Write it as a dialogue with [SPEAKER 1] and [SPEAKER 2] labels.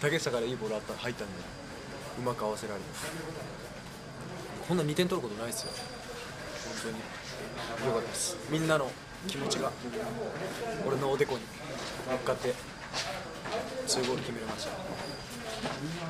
[SPEAKER 1] 竹下からいいボールあった入ったんでうまく合わせられるこんな2点取ることないですよ本当によかったですみんなの気持ちが俺のおでこに乗っかって2ゴール決めれました